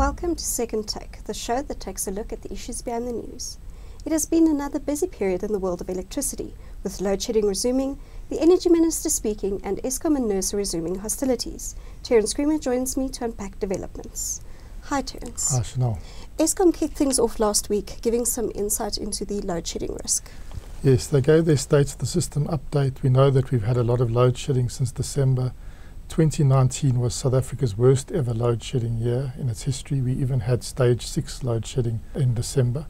Welcome to Second Take, the show that takes a look at the issues behind the news. It has been another busy period in the world of electricity, with load shedding resuming, the Energy Minister speaking, and Eskom and NERSA resuming hostilities. Terence Creamer joins me to unpack developments. Hi, Terence. Hi, Chanel. Eskom kicked things off last week, giving some insight into the load shedding risk. Yes, they gave their State of the System update. We know that we've had a lot of load shedding since December. 2019 was South Africa's worst ever load shedding year in its history. We even had stage six load shedding in December.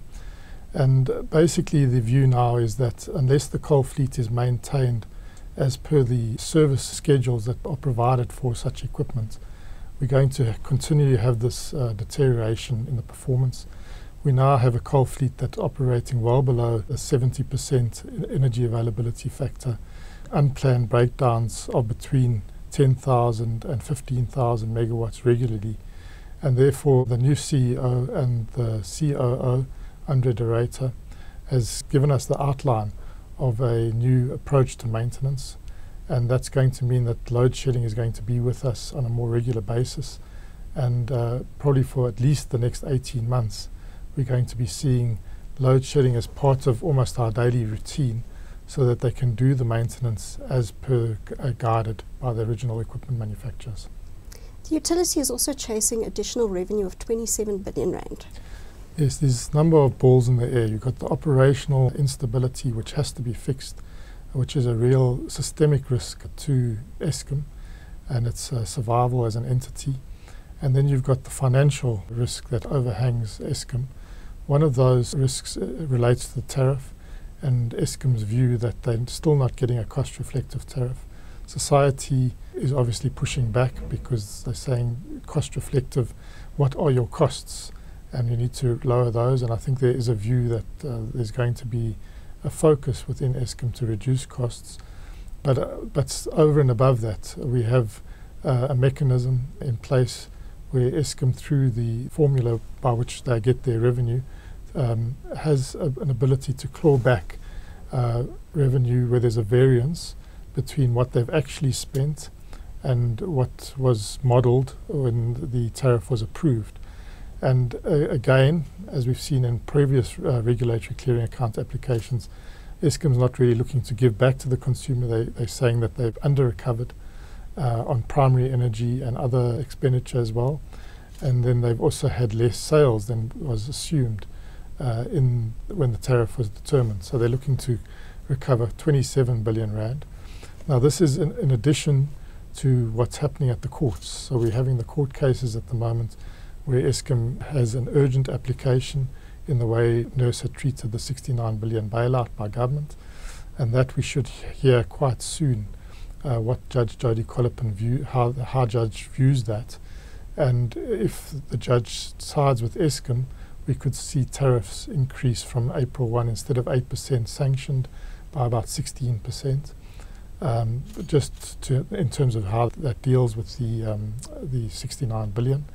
And uh, basically, the view now is that unless the coal fleet is maintained as per the service schedules that are provided for such equipment, we're going to continue to have this uh, deterioration in the performance. We now have a coal fleet that's operating well below a 70% energy availability factor. Unplanned breakdowns are between 10,000 and 15,000 megawatts regularly. And therefore, the new CEO and the COO, Andre de Ruyter, has given us the outline of a new approach to maintenance. And that's going to mean that load shedding is going to be with us on a more regular basis. And uh, probably for at least the next 18 months, we're going to be seeing load shedding as part of almost our daily routine so that they can do the maintenance as per uh, guided by the original equipment manufacturers. The utility is also chasing additional revenue of 27 billion rand. Yes, there's a number of balls in the air. You've got the operational instability, which has to be fixed, which is a real systemic risk to Eskom and its uh, survival as an entity. And then you've got the financial risk that overhangs Eskom. One of those risks uh, relates to the tariff and Eskom's view that they're still not getting a cost reflective tariff. Society is obviously pushing back because they're saying cost reflective, what are your costs? And you need to lower those. And I think there is a view that uh, there's going to be a focus within Eskom to reduce costs. But, uh, but over and above that, we have uh, a mechanism in place where Eskom, through the formula by which they get their revenue, um, has a, an ability to claw back uh, revenue where there's a variance between what they've actually spent and what was modelled when the tariff was approved. And uh, again, as we've seen in previous uh, regulatory clearing account applications, Eskom's not really looking to give back to the consumer. They, they're saying that they've under recovered uh, on primary energy and other expenditure as well. And then they've also had less sales than was assumed uh, in when the tariff was determined. So they're looking to recover 27 billion rand. Now this is in, in, addition to what's happening at the courts. So we're having the court cases at the moment where Eskom has an urgent application in the way NERSA treated the 69 billion bailout by government, and that we should hear quite soon uh, what Judge Jody Kollapen view how how judge views that, and if the judge sides with Eskom we could see tariffs increase from April 1 instead of 8% sanctioned by about 16%. Um, just to, in terms of how that deals with the um, the 69 billion.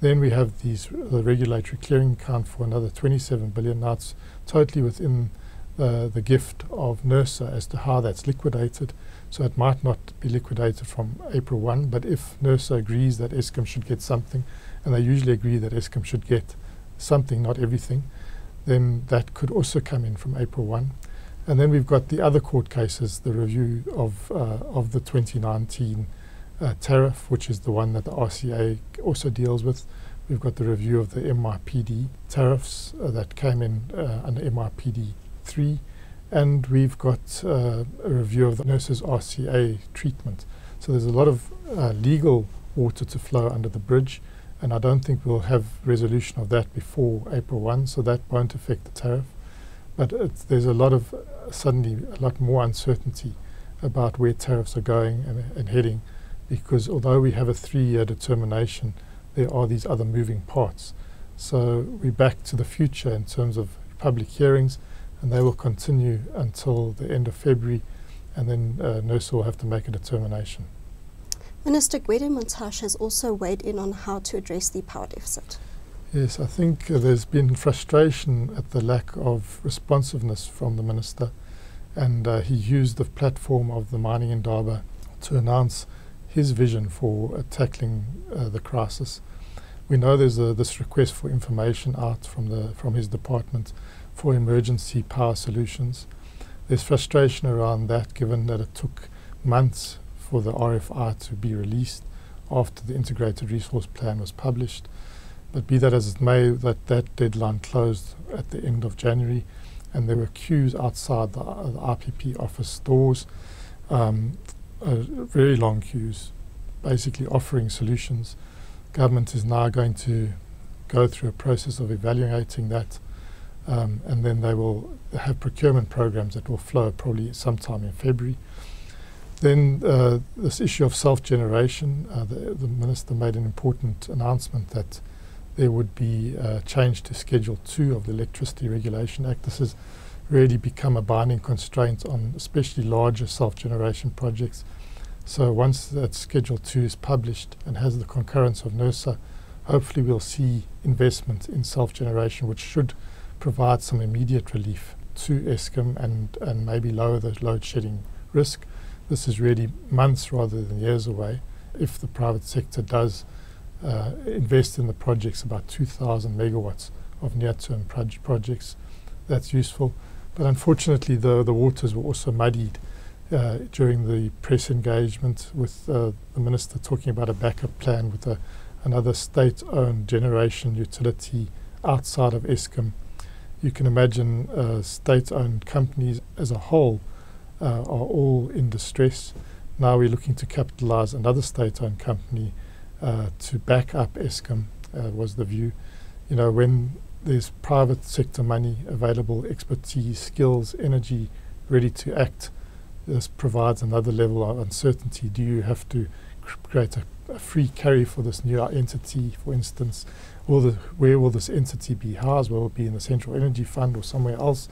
Then we have these the regulatory clearing account for another 27 billion. Now it's totally within the, the gift of NERSA as to how that's liquidated. So it might not be liquidated from April 1, but if NERSA agrees that Eskom should get something, and they usually agree that Eskom should get something, not everything, then that could also come in from April 1. And then we've got the other court cases, the review of, uh, of the 2019 uh, tariff, which is the one that the RCA also deals with. We've got the review of the MYPD tariffs uh, that came in uh, under MYPD 3. And we've got uh, a review of the NERSA's RCA treatment. So there's a lot of uh, legal water to flow under the bridge and I don't think we'll have resolution of that before April 1, so that won't affect the tariff. But there's a lot of, uh, suddenly, a lot more uncertainty about where tariffs are going and, and heading, because although we have a three year determination, there are these other moving parts. So we're back to the future in terms of public hearings, and they will continue until the end of February, and then uh, NERSA will have to make a determination. Minister Gwede Mantashe has also weighed in on how to address the power deficit. Yes, I think uh, there's been frustration at the lack of responsiveness from the minister, and uh, he used the platform of the mining indaba to announce his vision for uh, tackling uh, the crisis. We know there's a, this request for information out from the from his department for emergency power solutions. There's frustration around that, given that it took months for the RFI to be released after the integrated resource plan was published. But be that as it may, that, that deadline closed at the end of January, and there were queues outside the, uh, the IPP office doors, um, uh, very long queues, basically offering solutions. Government is now going to go through a process of evaluating that, um, and then they will have procurement programs that will flow probably sometime in February. Then uh, this issue of self-generation, uh, the, the, minister made an important announcement that there would be a change to Schedule 2 of the Electricity Regulation Act. This has really become a binding constraint on especially larger self-generation projects. So once that Schedule 2 is published and has the concurrence of NERSA, hopefully we'll see investment in self-generation which should provide some immediate relief to Eskom and, and maybe lower the load shedding risk. This is really months rather than years away. If the private sector does uh, invest in the projects, about 2,000 megawatts of near-term proj projects, that's useful. But unfortunately, the, the waters were also muddied uh, during the press engagement with uh, the minister talking about a backup plan with a, another state-owned generation utility outside of Eskom. You can imagine uh, state-owned companies as a whole uh, are all in distress. Now we're looking to capitalize another state-owned company uh, to back up Eskom, uh, was the view. You know, when there's private sector money available, expertise, skills, energy ready to act, this provides another level of uncertainty. Do you have to create a, a, free carry for this new entity, for instance? Will the, where will this entity be housed? Will it be in the Central Energy Fund or somewhere else?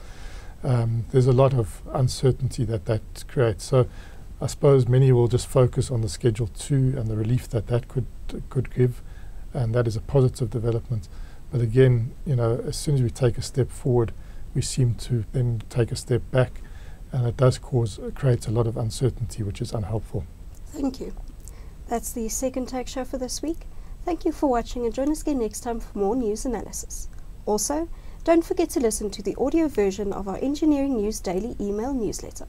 Um, there's a lot of uncertainty that that creates. So I suppose many will just focus on the Schedule 2 and the relief that that could could give, and that is a positive development. But again, you know, as soon as we take a step forward, we seem to then take a step back, and it does cause creates a lot of uncertainty, which is unhelpful. Thank you. That's the second take show for this week. Thank you for watching, and join us again next time for more news analysis. Also, don't forget to listen to the audio version of our Engineering News Daily email newsletter.